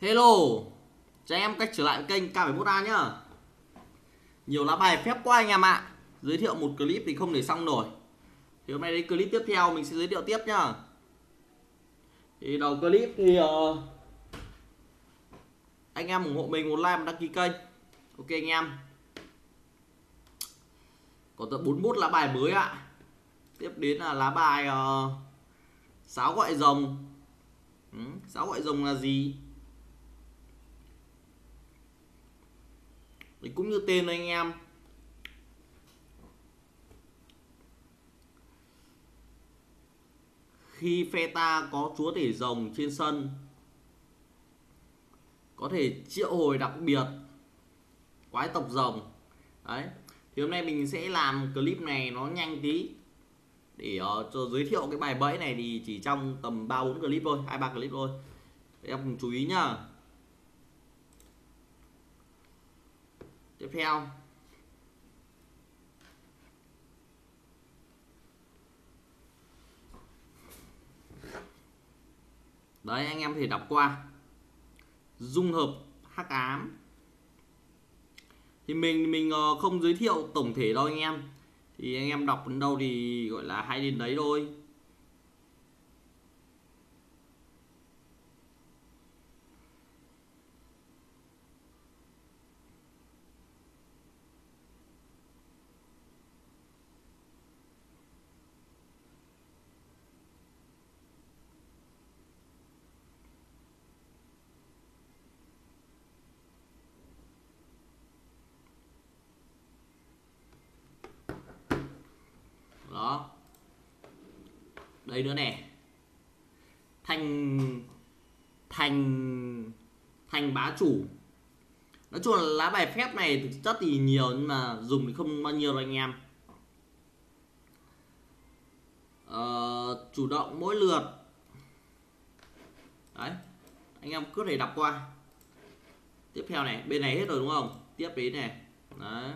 Hello. Cho anh em cách trở lại kênh K71A nhá. Nhiều lá bài phép quá anh em ạ. Giới thiệu một clip thì không để xong nổi. Thì hôm nay đến clip tiếp theo mình sẽ giới thiệu tiếp nhá. Thì đầu clip thì uh, Anh em ủng hộ mình một like và đăng ký kênh. Ok anh em. Có tận 41 lá bài mới ạ. Tiếp đến là lá bài uh, Sáo gọi rồng. Ừ, Sáo gọi rồng là gì? Thì cũng như tên anh em khi phe ta có chúa tể rồng trên sân có thể triệu hồi đặc biệt quái tộc rồng đấy thì hôm nay mình sẽ làm clip này nó nhanh tí để uh, cho giới thiệu cái bài bẫy này thì chỉ trong tầm 3 4 clip thôi, hai ba clip thôi. Em cùng chú ý nhá. Tiếp theo. Đấy, anh em thì đọc qua. Dung hợp hắc ám. Thì mình mình ờ, không giới thiệu tổng thể đâu anh em. Thì anh em đọc đến đâu thì gọi là hay đến đấy thôi. Đây nữa nè. Thành thành thành bá chủ. Nói chung là lá bài phép này thực chất thì nhiều nhưng mà dùng thì không bao nhiêu đâu anh em. Ờ, chủ động mỗi lượt. Đấy anh em cứ thể đọc qua. Tiếp theo này bên này hết rồi đúng không? Tiếp đến này. Đấy.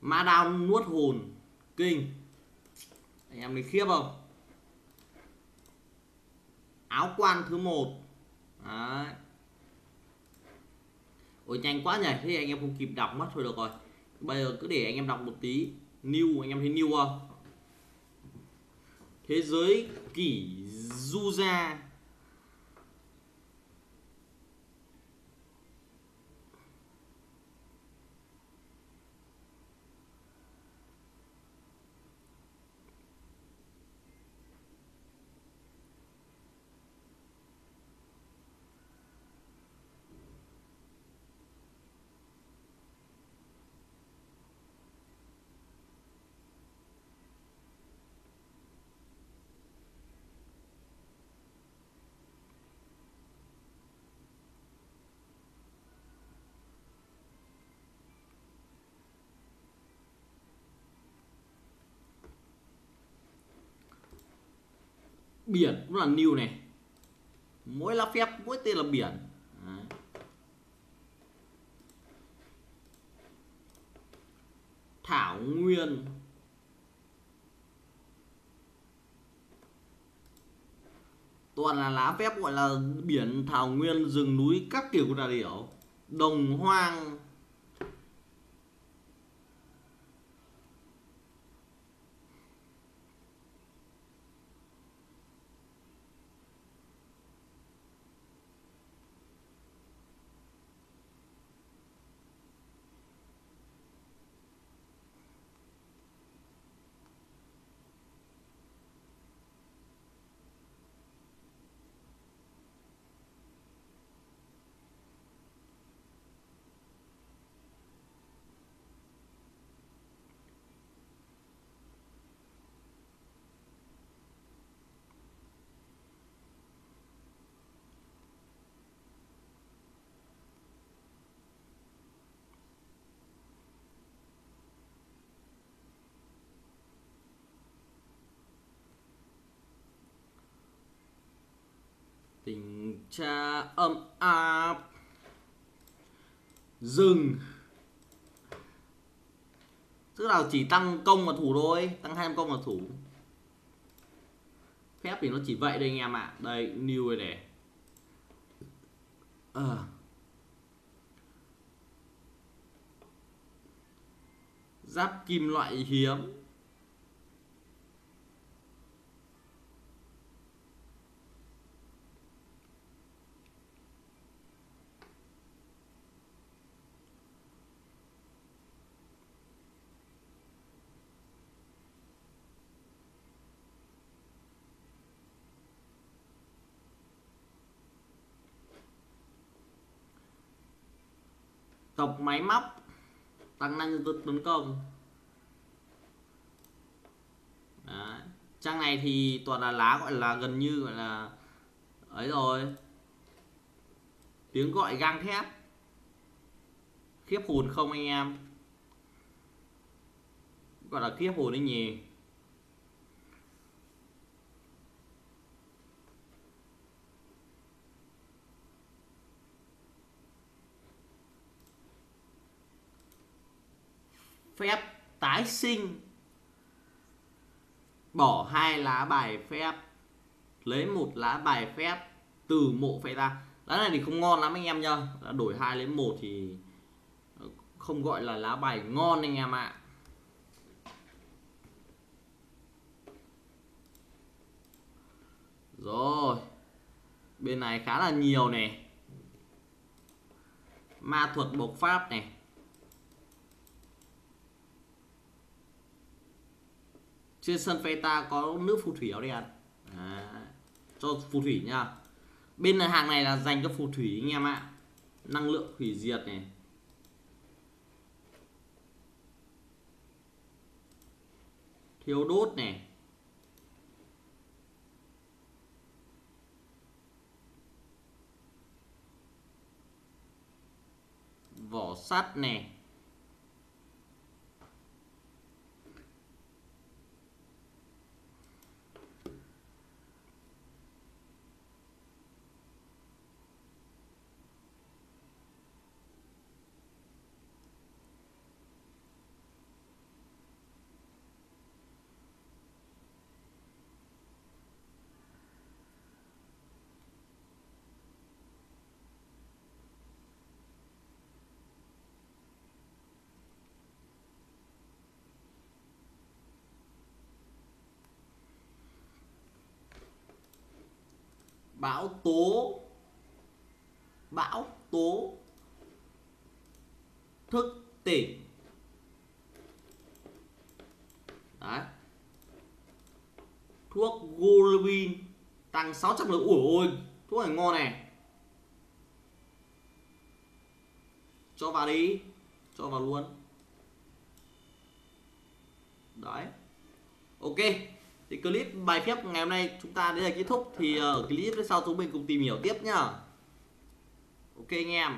Ma đao nuốt hồn. Kinh anh em mình khiếp không? Áo quan thứ một. Đấy. ôi, nhanh quá nhỉ. Thế anh em không kịp đọc mất thôi được rồi. Bây giờ cứ để anh em đọc một tí. New, anh em thấy new không? Thế giới kỷ du gia biển, cũng là new này. Mỗi lá phép, mỗi tên là biển. Đấy. thảo nguyên. Toàn là lá phép gọi là biển thảo nguyên, rừng núi các kiểu là đà điểu đồng hoang. Cha âm áp. Dừng. Tức là chỉ tăng công và thủ thôi, tăng hai công và thủ. Phép thì nó chỉ vậy đây anh em ạ. À. đây, new rồi này. À. giáp kim loại hiếm. Tộc máy móc. Tăng năng lực tấn công. Đấy. trang này thì toàn là lá gọi là gần như gọi là ấy rồi. Tiếng gọi gang thép. Khiếp hồn không anh em? Gọi là khiếp hồn đấy nhỉ? Phép tái sinh. Bỏ hai lá bài phép, lấy một lá bài phép từ mộ phép ra lá này thì không ngon lắm anh em nhá. Đổi hai lấy một thì không gọi là lá bài ngon anh em ạ. Rồi, bên này khá là nhiều này. Ma thuật bộc pháp này. Trên sân phe ta có nước phù thủy áo đen. À, cho phù thủy nha bên hàng này là dành cho phù thủy anh em ạ. Năng lượng hủy diệt này. Thiếu đốt này. Vỏ sắt này. Bão tố. Bão tố. Thức tỉnh. Đấy. Thuốc Golubin tăng 600 lượng. Ủi ôi, thuốc này ngon này. Cho vào đi, cho vào luôn. Đấy. Ok thì clip bài phép ngày hôm nay chúng ta đến đây kết thúc. Thì ờ, ở clip sau chúng mình cùng tìm hiểu tiếp nhá. Ok anh em.